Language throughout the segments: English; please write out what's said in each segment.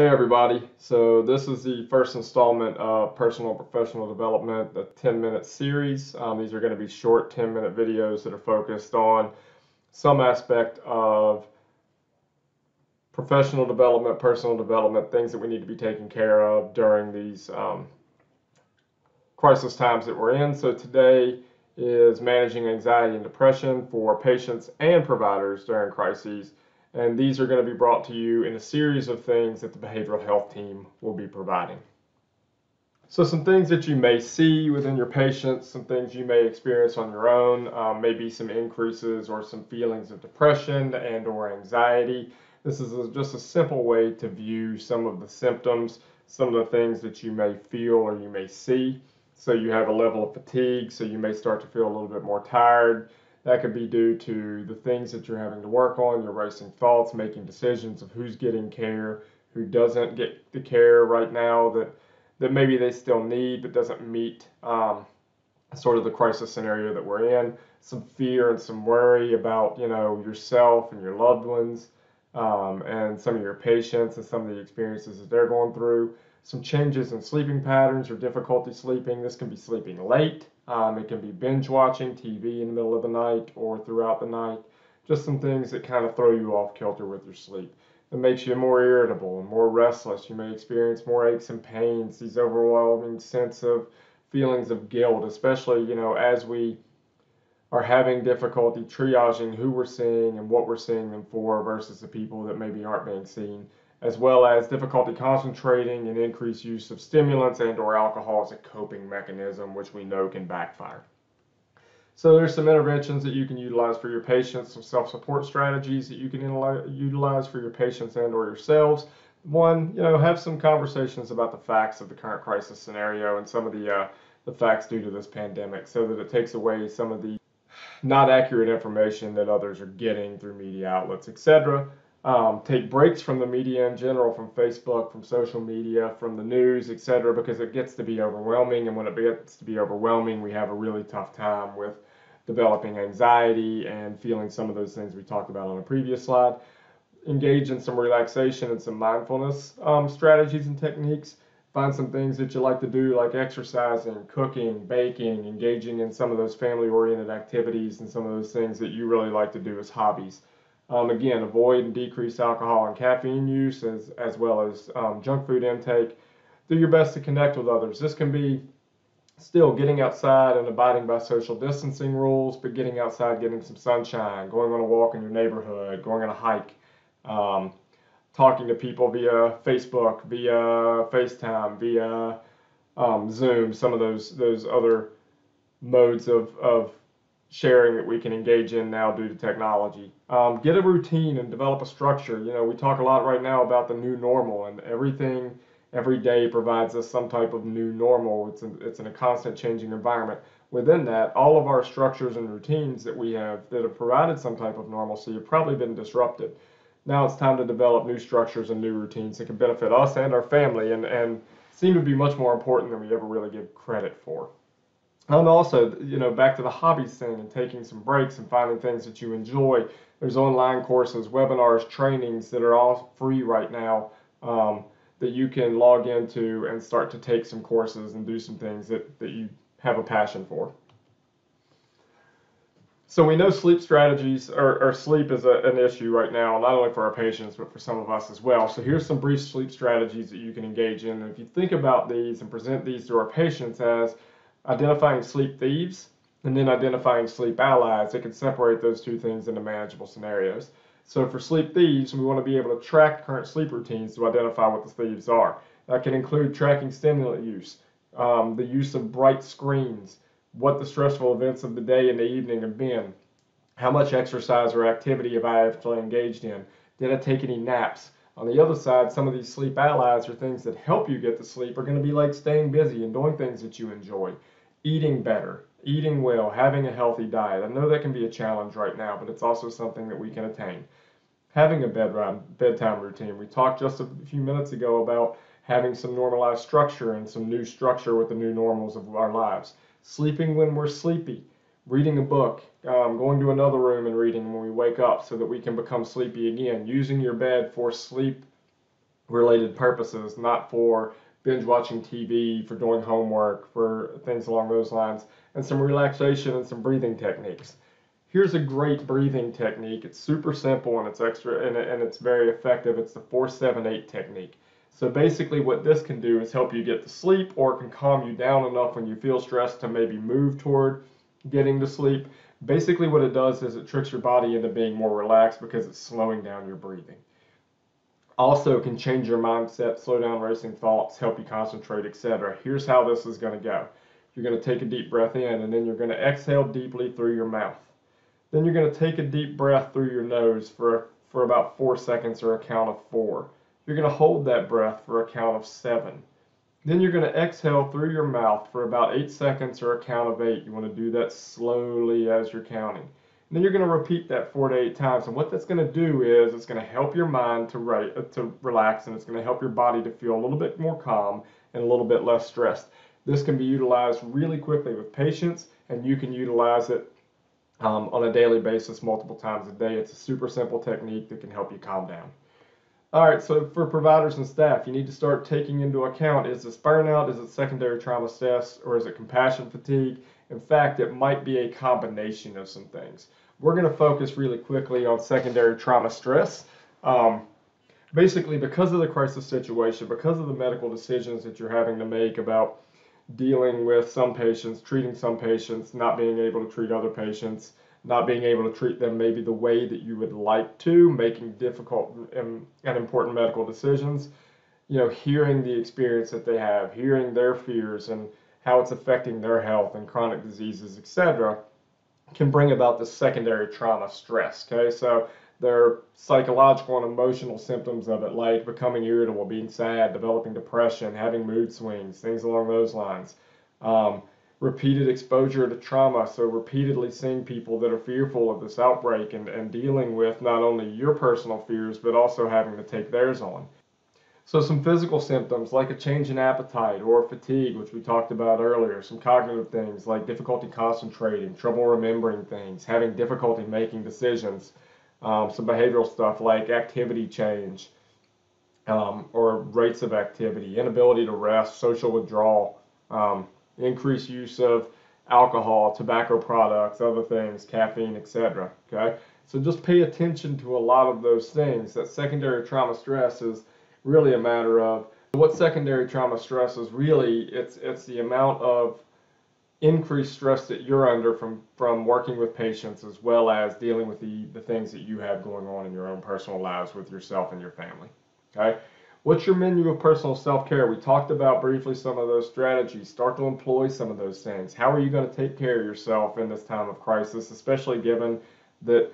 Hey everybody, so this is the first installment of Personal Professional Development, the 10 minute series. Um, these are going to be short 10 minute videos that are focused on some aspect of professional development, personal development, things that we need to be taking care of during these um, crisis times that we're in. So today is managing anxiety and depression for patients and providers during crises and these are going to be brought to you in a series of things that the behavioral health team will be providing. So some things that you may see within your patients, some things you may experience on your own, um, maybe some increases or some feelings of depression and or anxiety. This is a, just a simple way to view some of the symptoms, some of the things that you may feel or you may see. So you have a level of fatigue, so you may start to feel a little bit more tired. That could be due to the things that you're having to work on, your racing thoughts, making decisions of who's getting care, who doesn't get the care right now that that maybe they still need but doesn't meet um, sort of the crisis scenario that we're in. Some fear and some worry about you know yourself and your loved ones, um, and some of your patients and some of the experiences that they're going through. Some changes in sleeping patterns or difficulty sleeping. This can be sleeping late. Um, it can be binge watching TV in the middle of the night or throughout the night. Just some things that kind of throw you off kilter with your sleep. It makes you more irritable and more restless. You may experience more aches and pains, these overwhelming sense of feelings of guilt, especially, you know, as we are having difficulty triaging who we're seeing and what we're seeing them for versus the people that maybe aren't being seen as well as difficulty concentrating and increased use of stimulants and or alcohol as a coping mechanism, which we know can backfire. So there's some interventions that you can utilize for your patients, some self-support strategies that you can utilize for your patients and or yourselves. One, you know, have some conversations about the facts of the current crisis scenario and some of the uh, the facts due to this pandemic so that it takes away some of the not accurate information that others are getting through media outlets, etc um, take breaks from the media in general, from Facebook, from social media, from the news, etc., because it gets to be overwhelming. And when it gets to be overwhelming, we have a really tough time with developing anxiety and feeling some of those things we talked about on a previous slide. Engage in some relaxation and some mindfulness um, strategies and techniques. Find some things that you like to do, like exercising, cooking, baking, engaging in some of those family oriented activities and some of those things that you really like to do as hobbies. Um, again, avoid and decrease alcohol and caffeine use as, as well as um, junk food intake. Do your best to connect with others. This can be still getting outside and abiding by social distancing rules, but getting outside, getting some sunshine, going on a walk in your neighborhood, going on a hike, um, talking to people via Facebook, via FaceTime, via um, Zoom, some of those those other modes of, of sharing that we can engage in now due to technology. Um, get a routine and develop a structure. You know, we talk a lot right now about the new normal, and everything every day provides us some type of new normal. It's in, it's in a constant changing environment. Within that, all of our structures and routines that we have that have provided some type of normalcy have probably been disrupted. Now it's time to develop new structures and new routines that can benefit us and our family and, and seem to be much more important than we ever really give credit for. And also, you know, back to the hobbies thing and taking some breaks and finding things that you enjoy. There's online courses, webinars, trainings that are all free right now um, that you can log into and start to take some courses and do some things that, that you have a passion for. So we know sleep strategies or, or sleep is a, an issue right now, not only for our patients, but for some of us as well. So here's some brief sleep strategies that you can engage in. And if you think about these and present these to our patients as identifying sleep thieves and then identifying sleep allies, that can separate those two things into manageable scenarios. So for sleep thieves, we want to be able to track current sleep routines to identify what the thieves are. That can include tracking stimulant use, um, the use of bright screens, what the stressful events of the day and the evening have been, how much exercise or activity have I actually engaged in, did I take any naps, on the other side, some of these sleep allies or things that help you get to sleep are going to be like staying busy and doing things that you enjoy, eating better, eating well, having a healthy diet. I know that can be a challenge right now, but it's also something that we can attain. Having a bedtime, bedtime routine. We talked just a few minutes ago about having some normalized structure and some new structure with the new normals of our lives. Sleeping when we're sleepy, reading a book, um, going to another room and reading when we wake up so that we can become sleepy again, using your bed for sleep related purposes, not for binge watching TV, for doing homework, for things along those lines, and some relaxation and some breathing techniques. Here's a great breathing technique. It's super simple and it's extra and, and it's very effective. It's the 478 technique. So basically what this can do is help you get to sleep or it can calm you down enough when you feel stressed to maybe move toward getting to sleep. Basically what it does is it tricks your body into being more relaxed because it's slowing down your breathing also can change your mindset, slow down racing thoughts, help you concentrate, etc. Here's how this is going to go. You're going to take a deep breath in and then you're going to exhale deeply through your mouth. Then you're going to take a deep breath through your nose for, for about four seconds or a count of four. You're going to hold that breath for a count of seven. Then you're going to exhale through your mouth for about eight seconds or a count of eight. You want to do that slowly as you're counting then you're going to repeat that four to eight times. And what that's going to do is it's going to help your mind to, uh, to relax and it's going to help your body to feel a little bit more calm and a little bit less stressed. This can be utilized really quickly with patients and you can utilize it um, on a daily basis multiple times a day. It's a super simple technique that can help you calm down. All right, so for providers and staff, you need to start taking into account is this burnout, is it secondary trauma stress, or is it compassion fatigue? In fact, it might be a combination of some things. We're going to focus really quickly on secondary trauma stress. Um, basically, because of the crisis situation, because of the medical decisions that you're having to make about dealing with some patients, treating some patients, not being able to treat other patients, not being able to treat them maybe the way that you would like to, making difficult and, and important medical decisions. You know, hearing the experience that they have, hearing their fears and how it's affecting their health and chronic diseases, etc can bring about the secondary trauma stress. Okay, so there are psychological and emotional symptoms of it, like becoming irritable, being sad, developing depression, having mood swings, things along those lines. Um, repeated exposure to trauma, so repeatedly seeing people that are fearful of this outbreak and, and dealing with not only your personal fears, but also having to take theirs on. So some physical symptoms like a change in appetite or fatigue, which we talked about earlier, some cognitive things like difficulty concentrating, trouble remembering things, having difficulty making decisions, um, some behavioral stuff like activity change um, or rates of activity, inability to rest, social withdrawal, um, increased use of alcohol, tobacco products, other things, caffeine, etc. Okay, so just pay attention to a lot of those things. That secondary trauma stress is really a matter of what secondary trauma stress is. Really it's it's the amount of increased stress that you're under from from working with patients as well as dealing with the the things that you have going on in your own personal lives with yourself and your family okay? What's your menu of personal self-care? We talked about briefly some of those strategies. Start to employ some of those things. How are you going to take care of yourself in this time of crisis especially given that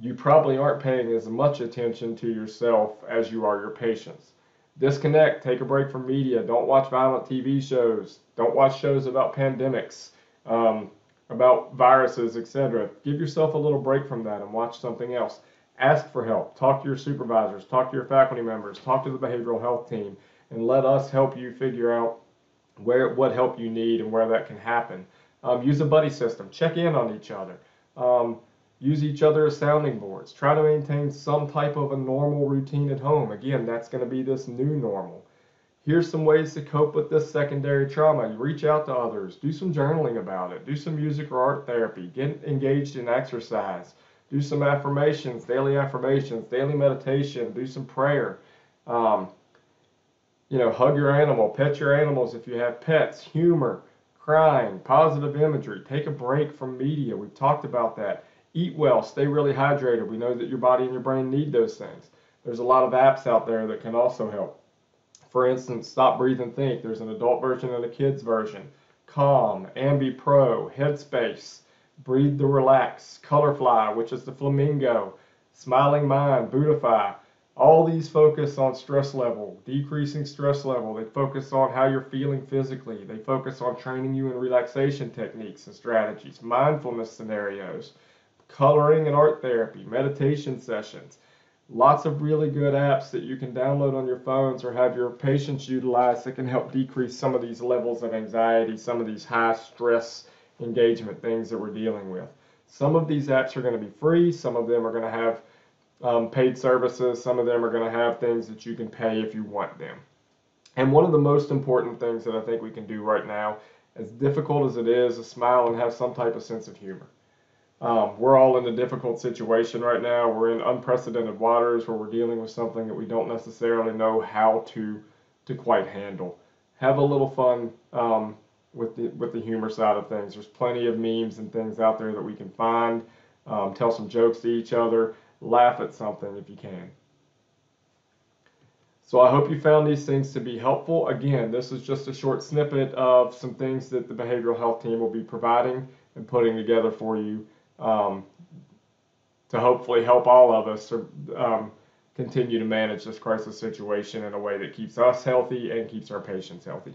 you probably aren't paying as much attention to yourself as you are your patients. Disconnect, take a break from media. Don't watch violent TV shows. Don't watch shows about pandemics, um, about viruses, etc. Give yourself a little break from that and watch something else. Ask for help. Talk to your supervisors. Talk to your faculty members. Talk to the behavioral health team, and let us help you figure out where what help you need and where that can happen. Um, use a buddy system. Check in on each other. Um, use each other as sounding boards. Try to maintain some type of a normal routine at home. Again, that's going to be this new normal. Here's some ways to cope with this secondary trauma. You reach out to others. Do some journaling about it. Do some music or art therapy. Get engaged in exercise. Do some affirmations, daily affirmations, daily meditation. Do some prayer. Um, you know, hug your animal, pet your animals if you have pets, humor, crying, positive imagery. Take a break from media. We've talked about that eat well, stay really hydrated. We know that your body and your brain need those things. There's a lot of apps out there that can also help. For instance, Stop, Breathe, and Think. There's an adult version and a kid's version. Calm, Ambi Pro, Headspace, Breathe to Relax, Colorfly, which is the flamingo, Smiling Mind, Buddhify. All these focus on stress level, decreasing stress level. They focus on how you're feeling physically. They focus on training you in relaxation techniques and strategies, mindfulness scenarios coloring and art therapy, meditation sessions. Lots of really good apps that you can download on your phones or have your patients utilize that can help decrease some of these levels of anxiety, some of these high stress engagement things that we're dealing with. Some of these apps are going to be free, some of them are going to have um, paid services. Some of them are going to have things that you can pay if you want them. And one of the most important things that I think we can do right now, as difficult as it is, is smile and have some type of sense of humor. Um, we're all in a difficult situation right now. We're in unprecedented waters where we're dealing with something that we don't necessarily know how to to quite handle. Have a little fun um, with the with the humor side of things. There's plenty of memes and things out there that we can find. Um, tell some jokes to each other. Laugh at something if you can. So I hope you found these things to be helpful. Again, this is just a short snippet of some things that the behavioral health team will be providing and putting together for you um, to hopefully help all of us um, continue to manage this crisis situation in a way that keeps us healthy and keeps our patients healthy.